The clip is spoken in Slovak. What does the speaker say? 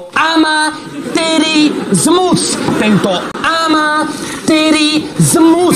amatérizmus. Tento amatérizmus